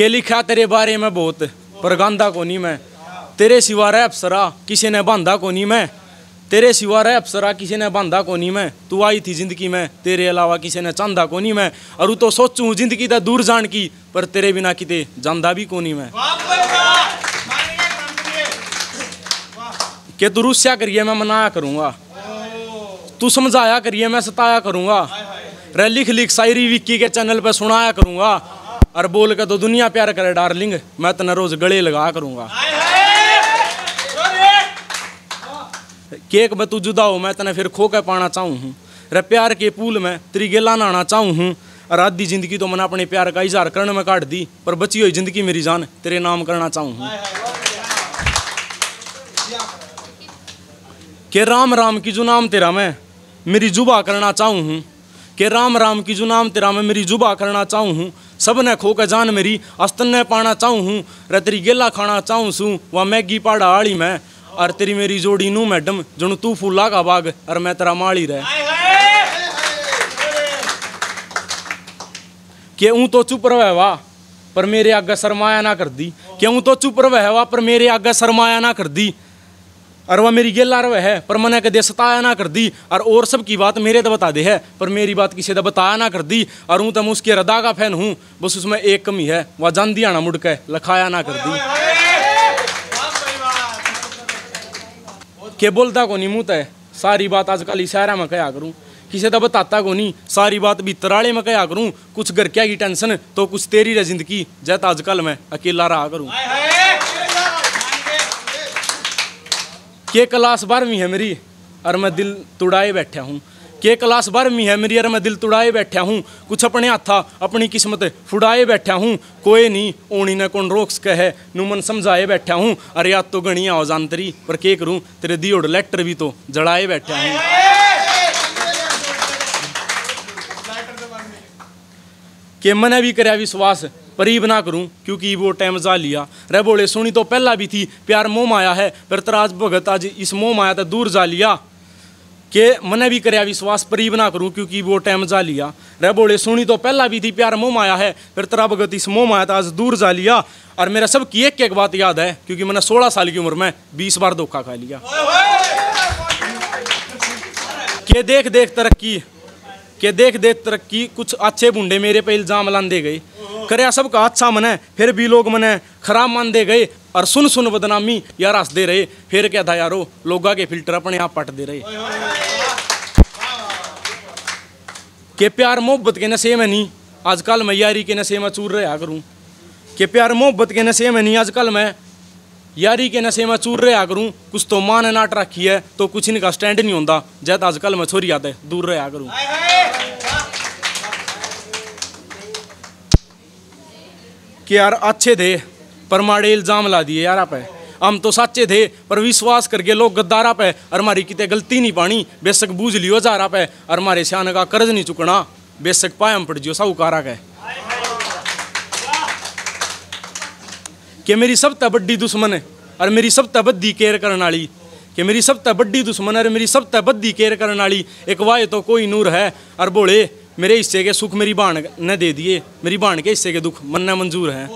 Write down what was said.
के लिखा तेरे बारे में बहुत, पर गांधा को नहीं मैं। तेरे सिवा रह अप्सरा, किसी ने बांधा को नहीं मैं। तेरे सिवा रह अप्सरा, किसी ने बांधा को नहीं मैं। तू आई थी ज़िंदगी में, तेरे अलावा किसी ने चांदा को नहीं मैं। और तो सोचूं, ज़िंदगी दा दूर जान की, पर तेरे बिना किते जानदा भी को नहीं मैं। के तू रुस्या करिए, मैं मनाया करूँगा। तू समझाया करिए, मैं सताया करूँगा। रे लिख लिख शायरी विक्की के चैनल पे सुनाया करूँगा। और बोल के तो दुनिया प्यार करे, डार्लिंग। मैं तना रोज गले लगा करूँगा। केक में तू जुदा हो, मैं तने फिर खो के पाना चाहूँ हूँ। रे प्यार के पूल में तेरी गेला नहाना चाहूँ हूँ। और आधी ज़िंदगी तो मैंने अपने प्यार का इजहार करने में काट दी, पर बची हुई ज़िंदगी मेरी जान, तेरे नाम करना चाहूँ हूँ। के राम राम की जो नाम तेरा मैं मेरी जुबा करना चाहूँ हूँ। के राम राम की जो नाम तेरा मैं मेरी जुबा करना चाहूँ हूँ। सबने खो के जान मेरी अस्तन ने पाना चाहूँ हूँ रे तेरी गेला खाना चाहूँ सू वह मैगी पाड़ा आड़ी मैं और तेरी मेरी जोड़ी नू मैडम जुन तू फूला का बाग और मैं तेरा माली रह के ऊँ तो चुप रहे वाह पर मेरे आगे शरमाया ना कर दी क्यों तो चुप रहे वाह पर मेरे आगे शरमाया ना कर दी और वह मेरी गेला रवे है, पर मैंने कदे सताया ना कर दी। और और सब की बात मेरे तो बता दे है, पर मेरी बात किसी ने बताया ना कर दी। और हूँ तो मैं उसके रदा का फ़ैन हूँ, बस उसमें एक कमी है, वह जान दिया ना मुड़ के लखाया ना कर दी। के बोलता को नहीं मुँह है सारी बात आजकल इशारा में कया करूँ। किसी तो बताता को नहीं सारी बात भी तराड़े में कया करूँ। कुछ घर क्या की टेंशन तो कुछ तेरी रह ज़िंदगी, जैत आजकल मैं अकेला रहा करूँ। के क्लास बारहवीं है मेरी? और मैं दिल तुड़ाए बैठा हूँ। के क्लास बारहवीं है मेरी? और मैं दिल तुड़ाए बैठा हूँ। कुछ अपने हाथा, अपनी किस्मत फुड़ाए बैठा हूँ। कोई नहीं ओणी ने कौन रोक सके है नुमन समझाए बैठा हूँ। अरे याद तो गणी आओ जानतरी, पर के करूँ? तेरे दियोड़ लेटर भी तो जड़ाए बैठा हूँ। कि मैंने भी कराया विश्वास? परीब ना करूँ, क्योंकि वो टाइम जा लिया। रे बोले, सुनी तो पहला भी थी, प्यार मोह माया है, पर तराज भगत आज इस मोह माया तो दूर जा लिया। के मैंने भी कराया विश्वास परीब ना करूँ, क्योंकि वो टाइम जा लिया। रे बोले, सुनी तो पहला भी थी, प्यार मोह माया है फिर तेरा भगत इस मोह माया था आज दूर जा लिया। और मेरा सब की एक एक बात याद है, क्योंकि मैंने सोलह साल की उम्र में बीस बार धोखा खा लिया। के देख देख तरक्की, के देख देख तरक्की, कुछ अच्छे बुंडे मेरे पे इल्ज़ाम लांदे गए। करया सबका अच्छा मने, फिर भी लोग मने खराब मान दे गए और सुन सुन बदनामी यार हंस दे रहे। फिर क्या था यारो, लोगा के फ़िल्टर अपने आप पट दे रहे। के प्यार मोहब्बत के नशे में नहीं, आजकल मैं यारी के नशे में चूर रहा करूँ। के प्यार मोहब्बत के नशे में नहीं, आजकल मैं यारी के नशे में चूर रहा करूँ। कुछ तो माँ ने नाट रखी है तो कुछ इनका स्टैंड नहीं होता जैत आजकल मैं छोरी आते दूर रहा करूँ। कि यार अच्छे थे, पर माड़े इल्ज़ाम ला दिए यार पे हम तो सच्चे थे, पर विश्वास करके लोग गद्दारा पे और हमारी कितने गलती नहीं पानी। बेशक बूझ लियो जा रहा पे और हमारे सियान का कर्ज नहीं चुकना बेशक पाए हम पड़ जियो साहूकारा के कि मेरी सब तक बड्डी दुश्मन है, और मेरी सब तक बद्दी केयर करने वाली कि मेरी सब तक बड्डी दुश्मन है, और मेरी सब बद्दी केयर करने वाली एक वाय तो कोई नूर है, और बोले मेरे हिस्से के सुख मेरी बाण ने दे दिए। मेरी बाण के हिस्से के दुख मनना मंजूर है।